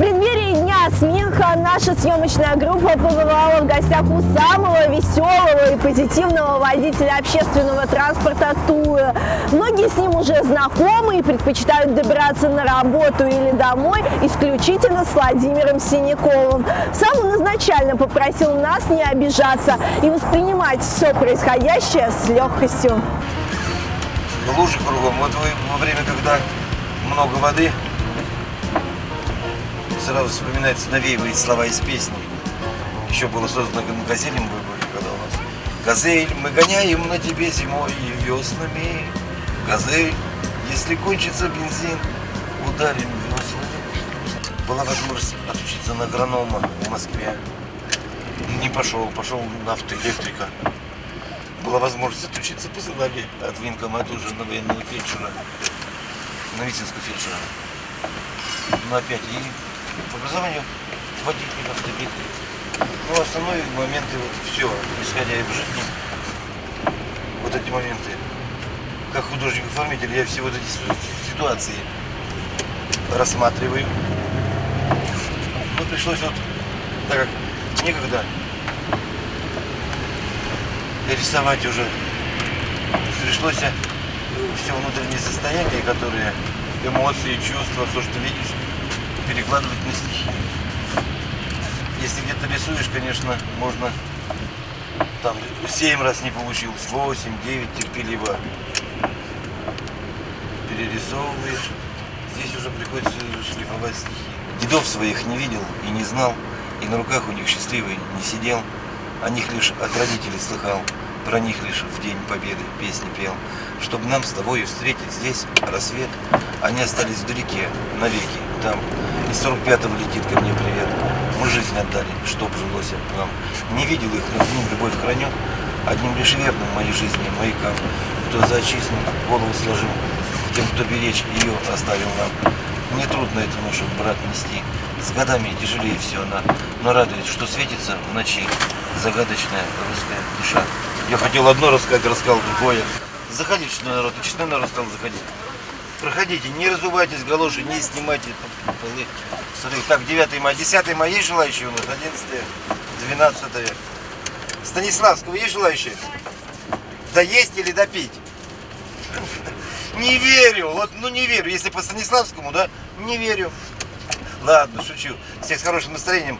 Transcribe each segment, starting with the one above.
преддверии Дня смеха наша съемочная группа побывала в гостях у самого веселого и позитивного водителя общественного транспорта Тура. Многие с ним уже знакомы и предпочитают добираться на работу или домой исключительно с Владимиром Синяковым. Сам он изначально попросил нас не обижаться и воспринимать все происходящее с легкостью. Лужи кругом. Вот вы во время, когда много воды, сразу вспоминается навеивает слова из песни. Еще было создано газелем мы были, когда у нас. Газель, мы гоняем на тебе зимой и веснами. Газель, если кончится бензин, ударим веслами. Была возможность отучиться на агронома в Москве. Не пошел, пошел на автоэлектрика. Была возможность отучиться, посылали от военкомата уже на военного фельдшера, на медицинского фельдшера. Но опять и по образованию водитель автоэлектрик. Ну, основные моменты, вот все, исходя из жизни, вот эти моменты. Как художник-оформитель я все вот эти си- ситуации рассматриваю. Ну, пришлось вот, так как некогда рисовать уже, пришлось все внутренние состояния, которые, эмоции, чувства, все, что видишь, перекладывать на стихи. Если где-то рисуешь, конечно, можно там 7 раз не получилось, 8, 9 терпеливо перерисовываешь. Здесь уже приходится шлифовать стихи. Дедов своих не видел и не знал, и на руках у них счастливый не сидел. О них лишь от родителей слыхал, про них лишь в день победы песни пел. Чтобы нам с тобой встретить здесь рассвет, они остались вдалеке, навеки, там. Из 45-го летит ко мне привет. Мы жизнь отдали, чтоб жилось нам. Не видел их, но к ним любовь храню. Одним лишь верным в моей жизни маякам. Кто за отчизну голову сложил, тем, кто беречь ее оставил нам. Мне трудно эту ношу, брат, нести. С годами тяжелее все она, но радует, что светится в ночи загадочная русская душа. Я хотел одно рассказать, рассказал другое. Заходите, честной народ, и честной народ стал заходить. Проходите, не разувайтесь, галоши, не снимайте полы. Смотри, так, 9 мая, 10 мая есть желающие у нас? 11 12 Станиславского есть желающие? Да есть или допить? Не верю, вот, ну не верю. Если по Станиславскому, да, не верю. Ладно, шучу. Всех с хорошим настроением.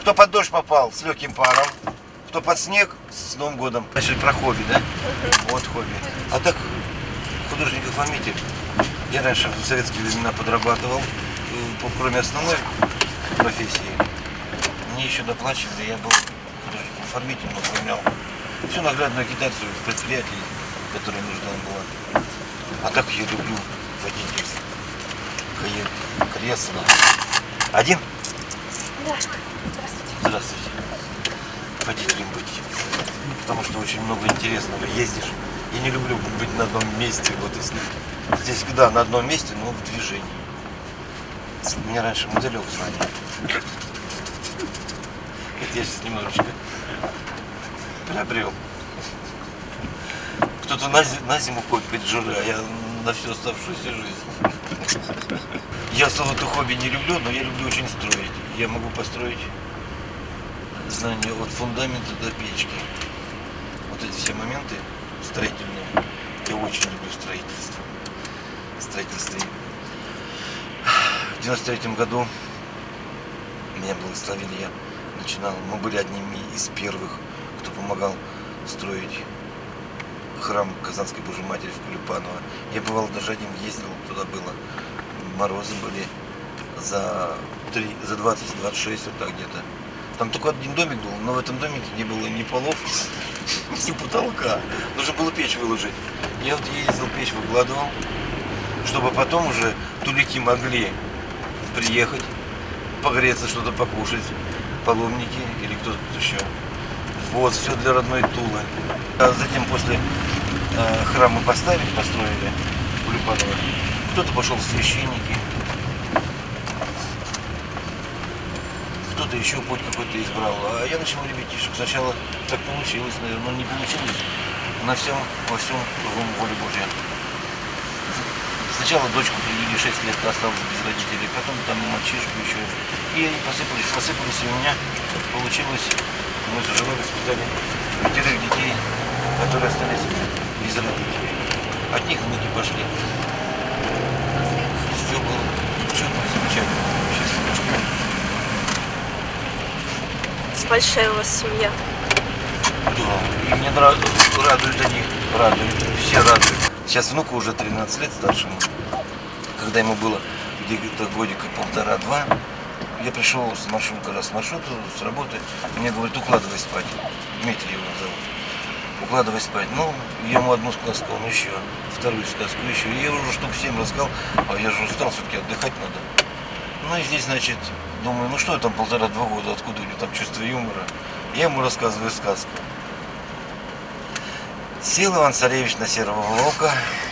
Кто под дождь попал, с легким паром. Кто под снег, с Новым годом. Значит, про хобби, да? Вот хобби. А так, художник-оформитель. Я раньше в советские времена подрабатывал, э, кроме основной профессии. Мне еще доплачивали, я был художником-оформителем, оформлял всю наглядную агитацию предприятий, которые нужна была. А так я люблю водительство. Кае- Кресло. Один? Здравствуйте. Водителем быть. Потому что очень много интересного. Ездишь. Я не люблю быть на одном месте. Вот если здесь да, на одном месте, но в движении. Меня раньше моделек звали. Это я сейчас немножечко приобрел. Кто-то на, на зиму копит жиры, а я на всю оставшуюся жизнь. Я слово-то хобби не люблю, но я люблю очень строить. Я могу построить знания от фундамента до печки. Вот эти все моменты строительные. Я очень люблю строительство. Строительство. В 93 году меня благословили, я начинал. Мы были одними из первых, кто помогал строить храм Казанской Божьей Матери в Кулипаново. Я бывал даже один, ездил, туда было. Морозы были за, 3, за 20-26 вот так где-то. Там только один домик был, но в этом домике не было ни полов, ни потолка. Нужно было печь выложить. Я вот ездил, печь выкладывал, чтобы потом уже тулики могли приехать, погреться, что-то покушать, паломники или кто-то еще. Вот, все для родной Тулы. А затем после э, храма поставили, построили Кулипанова, кто-то пошел в священники, кто-то еще путь какой-то избрал. А я начал ребятишек. Сначала так получилось, наверное, но не получилось. На всем, во всем кругом воля Божья. Сначала дочку привели 6 лет, осталась без родителей, потом там мальчишку еще. И они посыпались, посыпались, и у меня получилось, мы заживали, воспитали пятерых детей, которые остались без родителей. От них внуки пошли. Все было чудно, замечательно. Счастливо. Большая у вас семья. И мне нрав- радуют они, радуют, все радуют. Сейчас внуку уже 13 лет старшему. Когда ему было где-то годика полтора-два, я пришел с маршрута, раз с маршрута, с работы, мне говорят, укладывай спать. Дмитрий его зовут. Укладывай спать. Ну, я ему одну сказку, он еще, вторую сказку еще. Я уже штук семь рассказал, а я же устал, все-таки отдыхать надо. Ну и здесь, значит, думаю, ну что там полтора-два года, откуда у него там чувство юмора. Я ему рассказываю сказку. Сел Иван Царевич на серого волка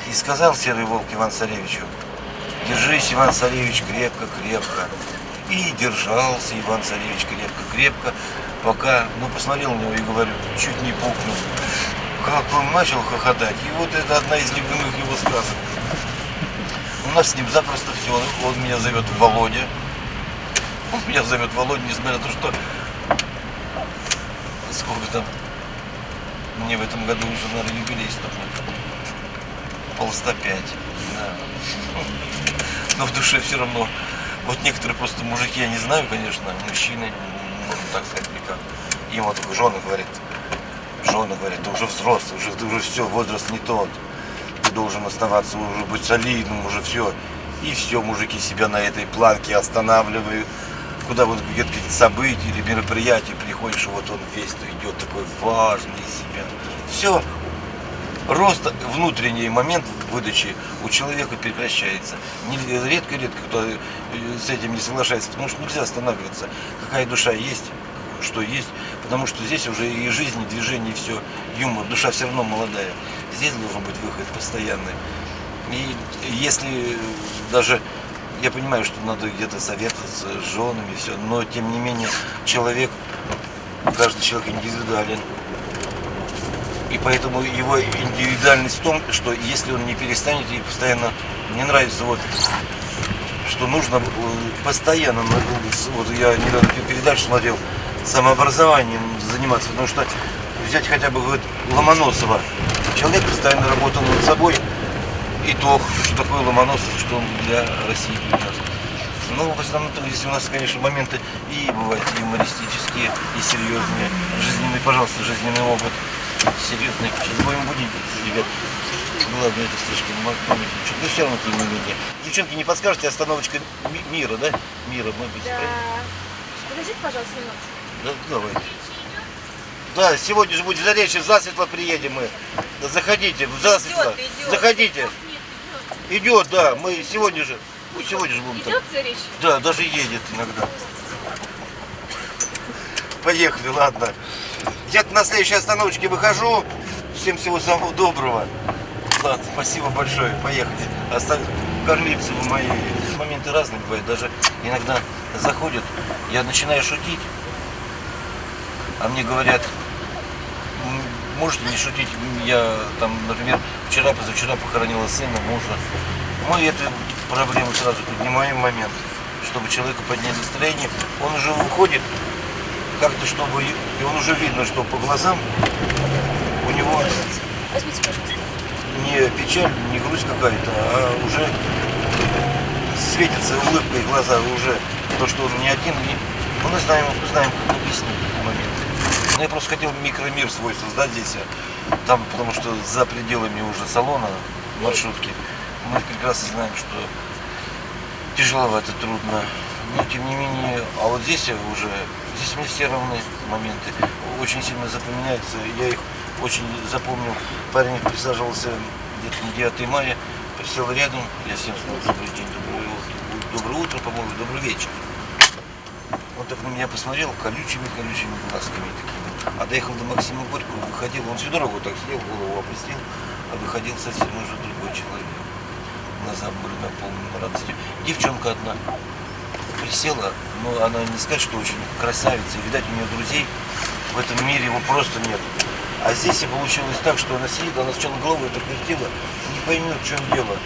и сказал серый волк Иван Царевичу, держись, Иван Царевич, крепко-крепко. И держался Иван Царевич крепко-крепко, пока, ну, посмотрел на него и говорю, чуть не пукнул. Как он начал хохотать. И вот это одна из любимых его сказок. У нас с ним запросто все. Он меня зовет Володя. Он меня зовет Володя, несмотря на то, что сколько там мне в этом году уже, наверное, юбилей стукнет. Пол 105. Да. Но в душе все равно. Вот некоторые просто мужики, я не знаю, конечно, мужчины, можно так сказать, или как. Им вот жены говорят, жены говорят, ты уже взрослый, уже, ты уже все, возраст не тот. Ты должен оставаться, уже быть солидным, уже все. И все, мужики себя на этой планке останавливают. Куда вот где-то какие-то события или мероприятия приходишь, вот он весь идет такой важный себя. Все, рост, внутренний момент выдачи у человека прекращается. Редко-редко кто э, с этим не соглашается, потому что нельзя останавливаться. Какая душа есть, что есть, потому что здесь уже и жизнь, и движение, и все, юмор, душа все равно молодая. Здесь должен быть выход постоянный. И если даже я понимаю, что надо где-то советоваться с женами, все, но тем не менее человек, каждый человек индивидуален. И поэтому его индивидуальность в том, что если он не перестанет и постоянно, мне нравится вот, что нужно э, постоянно, вот я недавно пе- передачу смотрел, самообразованием заниматься, потому что взять хотя бы вот Ломоносова, человек постоянно работал над собой, итог, что такое Ломоносов, что он для России принес. Ну, в основном, если у нас, конечно, моменты и бывают и юмористические, и серьезные, жизненный, пожалуйста, жизненный опыт, серьезный. Сейчас будем будить, ребят. Главное, это слишком маленький. Ну, все равно, тем не менее. Девчонки, не подскажете, остановочка Ми- Мира, да? Мира, может быть, правильно? Подождите, пожалуйста, минуту. Да, давайте. Да, сегодня же будет заречье, засветло приедем мы. Да, заходите, в засветло. Идет, идет. Заходите. Идет, да, мы сегодня же, мы сегодня же будем. Идет за речь? Да, даже едет иногда. Поехали, ладно. Я на следующей остановочке выхожу. Всем всего самого доброго. Ладно, спасибо большое. Поехали. Оставь кормильцы вы мои. Моменты разные бывают. Даже иногда заходят, я начинаю шутить, а мне говорят, «М, можете не шутить. Я там, например, вчера, позавчера похоронила сына, мужа. Мы эту проблему сразу поднимаем в момент, чтобы человеку поднять настроение. Он уже выходит, как-то чтобы, и он уже видно, что по глазам у него не печаль, не грусть какая-то, а уже светится улыбкой глаза, уже то, что он не один, и мы знаем, знаем, как объяснить этот момент. Но я просто хотел микромир свой создать здесь, а там, потому что за пределами уже салона, маршрутки, мы прекрасно знаем, что тяжеловато, трудно. Но тем не менее, а вот здесь уже, здесь мне все равны моменты. Очень сильно запоминаются. Я их очень запомнил. Парень присаживался где-то на 9 мая, присел рядом. Я всем сказал добрый день, доброе доброе утро по-моему, добрый вечер. Он так на меня посмотрел колючими-колючими глазками такими. А доехал до Максима Горького, выходил, он всю дорогу так сидел, голову опустил, а выходил совсем уже другой человек. Глаза были наполнены радостью. Девчонка одна присела, но она не сказать, что очень красавица. И, видать, у нее друзей в этом мире его просто нет. А здесь и получилось так, что она сидит, она сначала головой так вертела, не поймет, в чем дело.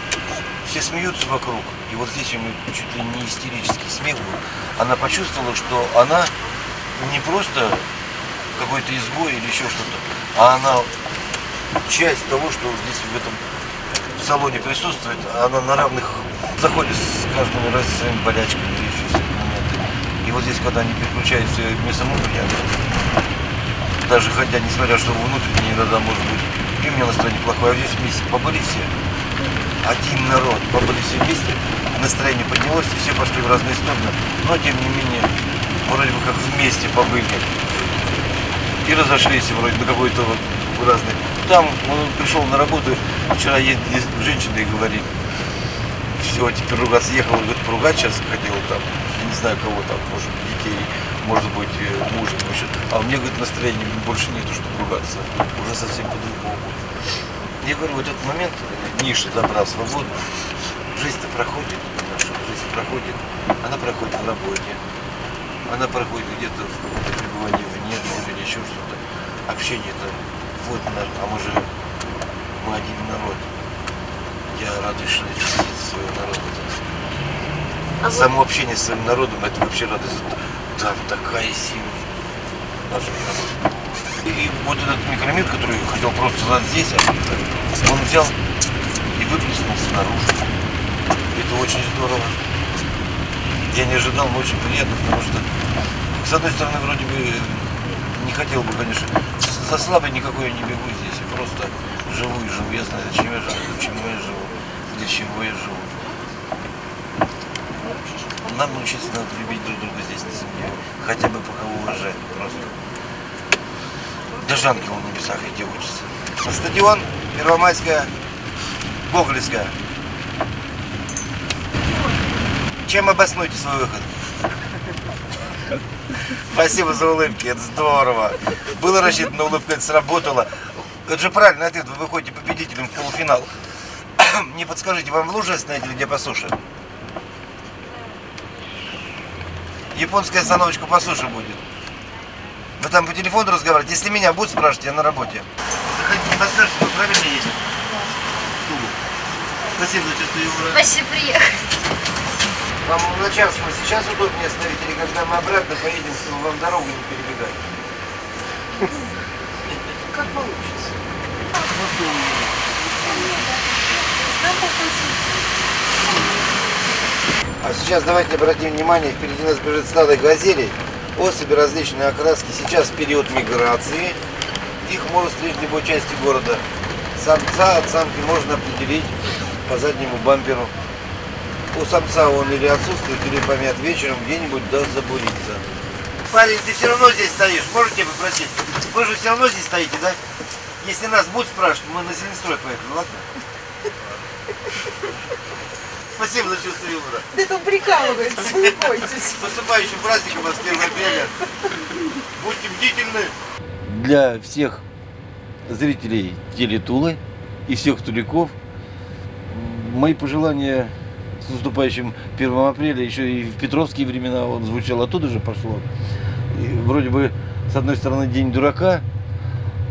все смеются вокруг, и вот здесь у нее чуть ли не истерический смех был. Она почувствовала, что она не просто какой-то изгой или еще что-то, а она часть того, что здесь в этом салоне присутствует, она на равных заходит с каждым раз своими болячками еще с моменты. И вот здесь, когда они переключают все мясомудрия, даже ходя, несмотря что внутренне иногда может быть, и у меня настроение плохое, а здесь вместе побыли все, один народ, побыли все вместе, настроение поднялось, и все пошли в разные стороны, но тем не менее, вроде бы как вместе побыли. И разошлись вроде на какой-то вот разный. Там он пришел на работу, вчера ездили женщины и говорили, все, теперь ругаться ехал, говорит, поругать сейчас хотел там, не знаю кого там, может детей, может быть э, мужа, а у меня, говорит, настроения больше нету, чтобы ругаться, уже совсем по-другому. Я говорю, вот этот момент, э, ниша добра, свобода, жизнь-то проходит, наша жизнь проходит, она проходит в работе, она проходит где-то в каком-то пребывании вне дома или еще что-то. Общение-то вот, а мы же мы один народ. Я радуюсь, что я видеть своего народа. А Само вот... общение с своим народом, это вообще радость. Там такая сила нашего народа. И вот этот микромир, который хотел просто задать здесь, он взял и выплеснулся наружу. Это очень здорово. Я не ожидал, но очень приятно, потому что, с одной стороны, вроде бы хотел бы, конечно, за славой никакой я не бегу здесь, я просто живу и живу. Я знаю, зачем я живу, почему я живу, для чего я живу. Нам научиться надо любить друг друга здесь на земле. Хотя бы пока уважать просто. Даже ангел на небесах эти учатся. Стадион Первомайская, Гоголевская. Чем обоснуйте свой выход? Спасибо за улыбки, это здорово. Было рассчитано улыбка, это сработало. Это же правильный ответ, вы выходите победителем в полуфинал. Не подскажите, вам в луже остановить или где по суше? Японская остановочка по суше будет. Вы там по телефону разговариваете. Если меня будут спрашивать, я на работе. Заходите, подскажите, мы правильно едем? Спасибо за чувство юмора. Спасибо, приехали. Вам в Луначарском сейчас удобнее остановить, или когда мы обратно поедем, чтобы вам дорогу не перебегать? Как получится. А сейчас давайте обратим внимание, впереди нас бежит стадо газелей, особи различной окраски. Сейчас период миграции, их можно встретить в любой части города. Самца от самки можно определить по заднему бамперу у самца он или отсутствует, или помят вечером где-нибудь да забуриться. Парень, ты все равно здесь стоишь, можете попросить? Вы же все равно здесь стоите, да? Если нас будут спрашивать, мы на Зеленстрой поехали, ладно? Спасибо за чувство юмора. Да это прикалывается, не бойтесь. С наступающим праздником вас 1 апреля. Будьте бдительны. Для всех зрителей Телетулы и всех туликов мои пожелания с наступающим 1 апреля, еще и в петровские времена он звучал, оттуда же пошло. И вроде бы, с одной стороны, день дурака,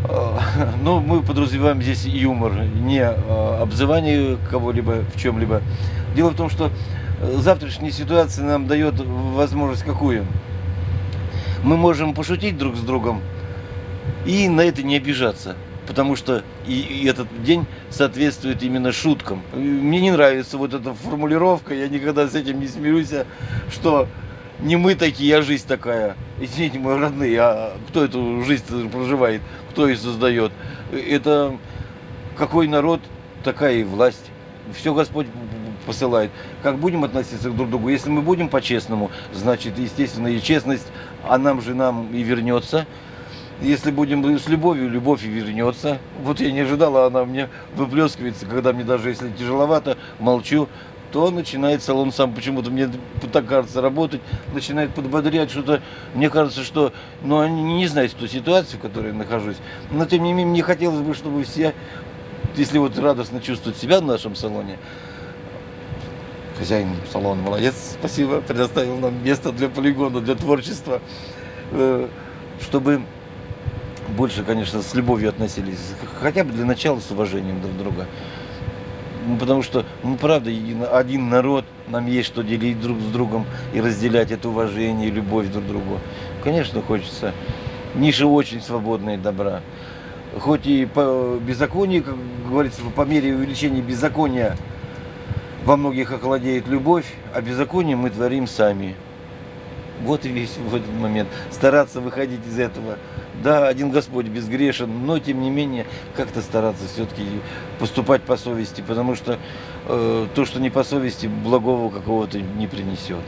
а, но мы подразумеваем здесь юмор, не а, обзывание кого-либо в чем-либо. Дело в том, что завтрашняя ситуация нам дает возможность какую? Мы можем пошутить друг с другом и на это не обижаться потому что и, и этот день соответствует именно шуткам. Мне не нравится вот эта формулировка, я никогда с этим не смирюсь, что не мы такие, а жизнь такая. Извините, мои родные, а кто эту жизнь проживает, кто ее создает? Это какой народ, такая и власть. Все Господь посылает. Как будем относиться друг к другу? Если мы будем по-честному, значит, естественно, и честность, а нам же нам и вернется. Если будем с любовью, любовь и вернется. Вот я не ожидала, она мне выплескивается, когда мне даже если тяжеловато, молчу, то начинает салон сам почему-то, мне так кажется, работать, начинает подбодрять что-то. Мне кажется, что, ну, они не знают ту ситуацию, в которой я нахожусь. Но, тем не менее, мне хотелось бы, чтобы все, если вот радостно чувствуют себя в нашем салоне, хозяин салона молодец, спасибо, предоставил нам место для полигона, для творчества, э, чтобы больше, конечно, с любовью относились, хотя бы для начала с уважением друг друга. Ну, потому что, ну, правда, один народ, нам есть что делить друг с другом и разделять это уважение и любовь друг к другу. Конечно, хочется. Ниша очень свободная и добра. Хоть и по беззаконию, как говорится, по мере увеличения беззакония во многих охладеет любовь, а беззаконие мы творим сами. И весь в этот момент. Стараться выходить из этого. Да, один Господь безгрешен, но тем не менее как-то стараться все-таки поступать по совести, потому что э, то, что не по совести, благого какого-то не принесет.